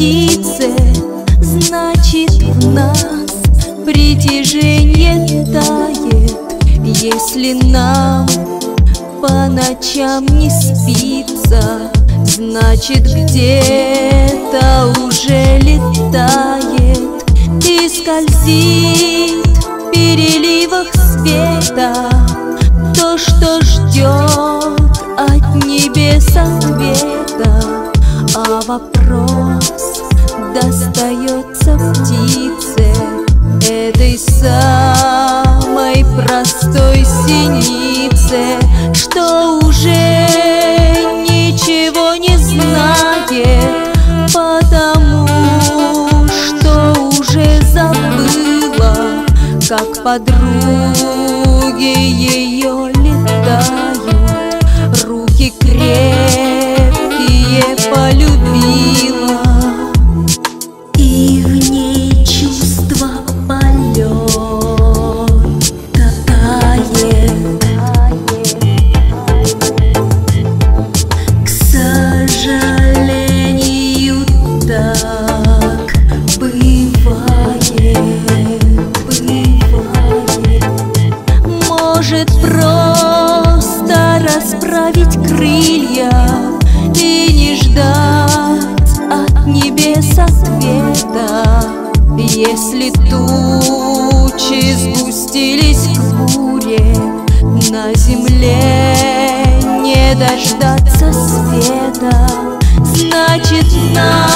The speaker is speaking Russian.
птице Значит в нас притяжение тает. Если нам по ночам не спится Значит где-то уже летает И скользит в переливах света. То, что ждет от небес ответа А вопрос достается птице Этой самой простой синице Что уже ничего не знает Потому что уже забыла Как подруги ее летают. Руки крепкие расправить крылья И не ждать от небес ответа. Если тучи сгустились к буре На земле не дождаться света. Значит, надо